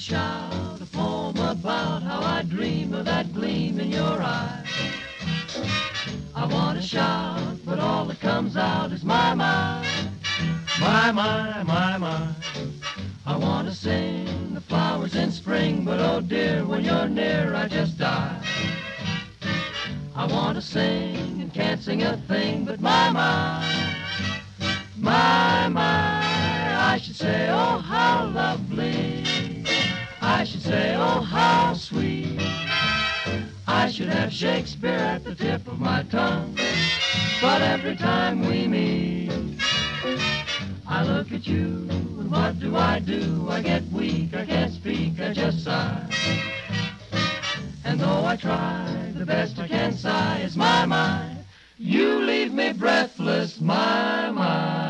to shout a poem about how I dream of that gleam in your eye. I want to shout, but all that comes out is my, mind. my, my, my, my. I want to sing the flowers in spring, but oh dear, when you're near, I just die. I want to sing and can't sing a thing, but my, my, my, my, I should say, oh, how lovely. Say, oh, how sweet. I should have Shakespeare at the tip of my tongue. But every time we meet, I look at you, and what do I do? I get weak, I can't speak, I just sigh. And though I try, the best I can sigh is my, my. You leave me breathless, my, my.